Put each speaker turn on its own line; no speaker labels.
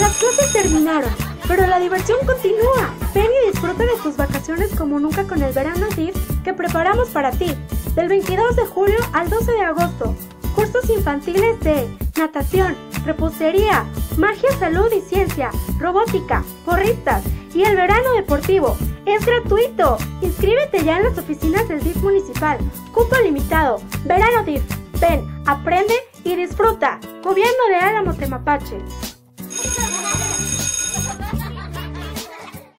Las clases terminaron, pero la diversión continúa. Ven y disfruta de tus vacaciones como nunca con el verano DIF que preparamos para ti. Del 22 de julio al 12 de agosto. Cursos infantiles de natación, repostería, magia, salud y ciencia, robótica, porristas y el verano deportivo. Es gratuito. Inscríbete ya en las oficinas del DIF municipal. Cupo limitado. Verano DIF. Ven, aprende y disfruta. Gobierno de Álamo Temapache.